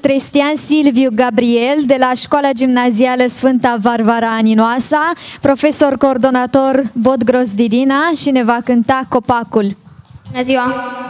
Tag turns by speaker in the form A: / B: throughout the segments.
A: Cristian Silviu Gabriel de la Școala Gimnazială Sfânta Varvara Aninoasa, profesor coordonator Bodgros Didina și ne va cânta Copacul.
B: Bună ziua!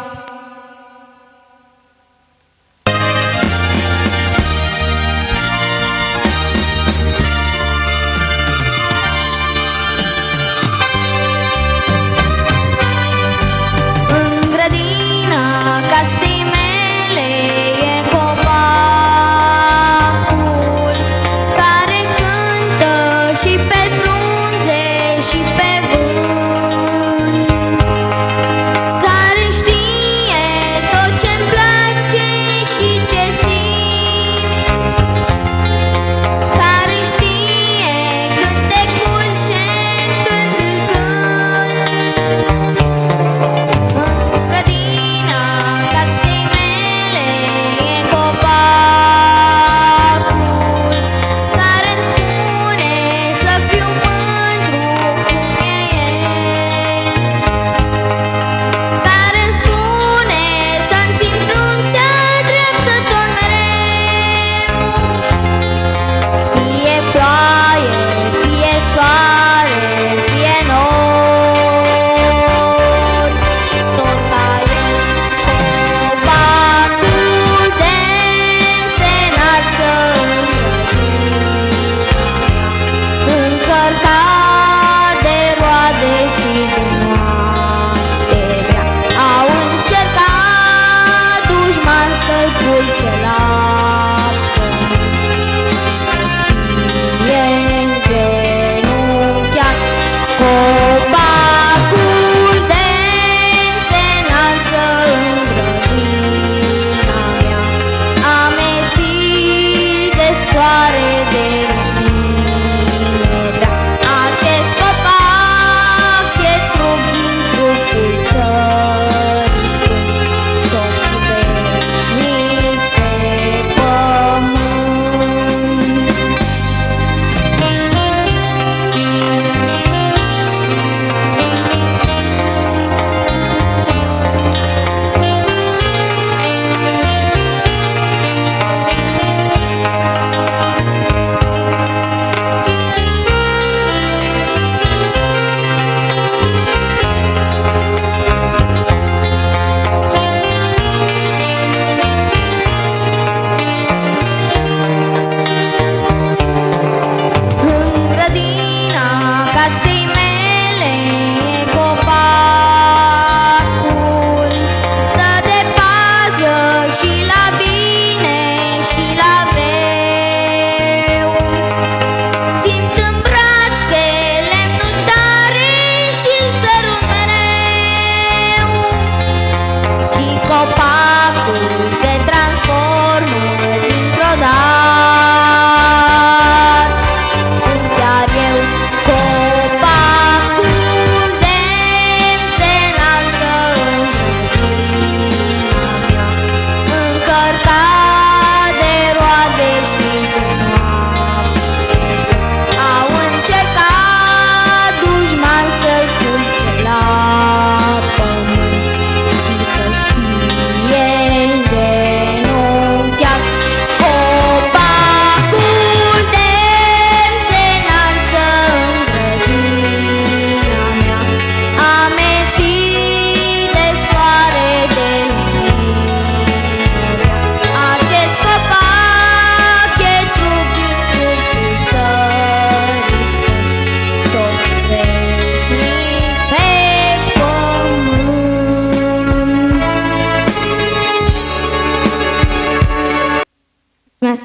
C: Mas